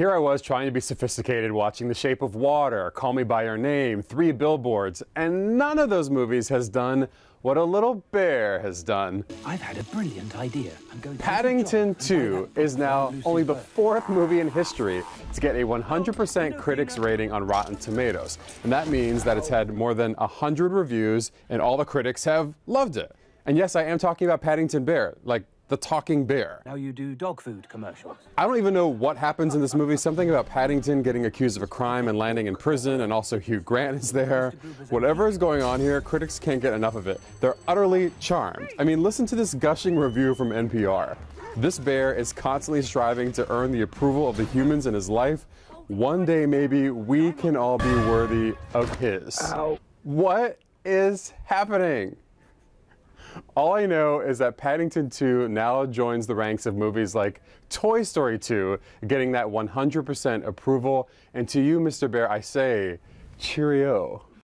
Here I was trying to be sophisticated, watching The Shape of Water, Call Me By Your Name, Three Billboards, and none of those movies has done what a little bear has done. I've had a brilliant idea. I'm going to Paddington 2 is now only the fourth movie in history to get a 100% critics rating on Rotten Tomatoes. And that means that it's had more than 100 reviews and all the critics have loved it. And yes, I am talking about Paddington Bear, like the talking bear. Now you do dog food commercials. I don't even know what happens in this movie. Something about Paddington getting accused of a crime and landing in prison, and also Hugh Grant is there. Whatever is going on here, critics can't get enough of it. They're utterly charmed. I mean, listen to this gushing review from NPR. This bear is constantly striving to earn the approval of the humans in his life. One day, maybe, we can all be worthy of his. Ow. What is happening? All I know is that Paddington 2 now joins the ranks of movies like Toy Story 2, getting that 100% approval. And to you, Mr. Bear, I say, cheerio.